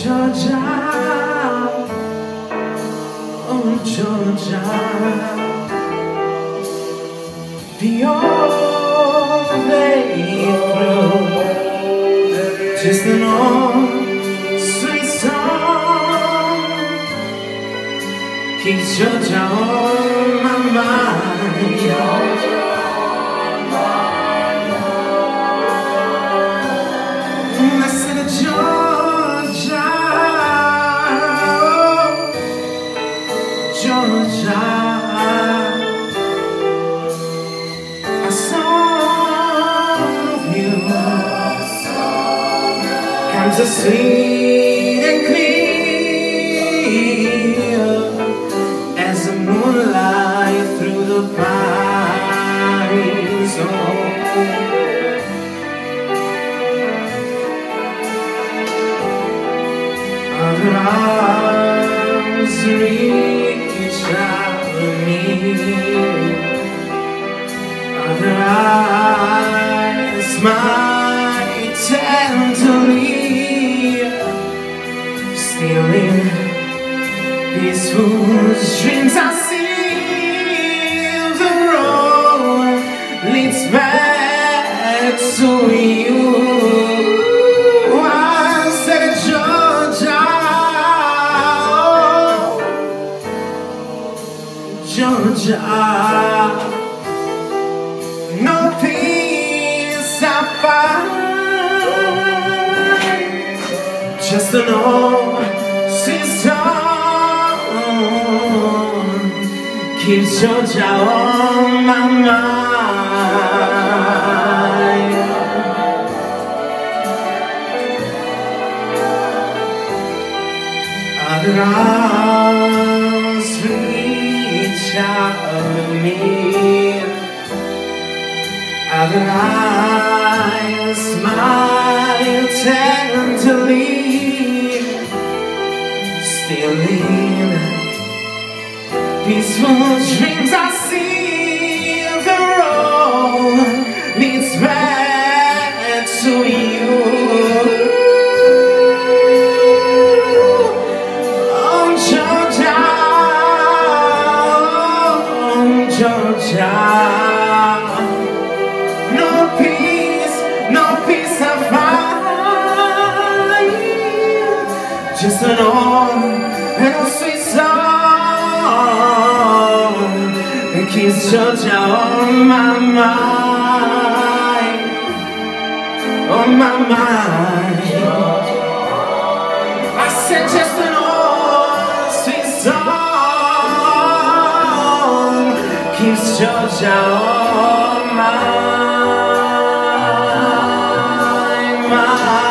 Georgia, oh Georgia, the all the through, just an old sweet song. Keeps Georgia on my mind. Comes as sweet and clear as the moonlight through the pines. Oh. Other arms reach out to me. Other eyes smile peaceful dreams I see the road leads back to you. Said Georgia Georgia no peace I find just an old keeps Georgia on my mind Other arms reach out to me Other smile tenderly peaceful dreams I see the road leads back to you. Oh Georgia. Oh Georgia. No peace, no peace Just an old and a sweet think he's such on my mind. On my mind. I said just an old sweet song. Keeps Georgia on my mind.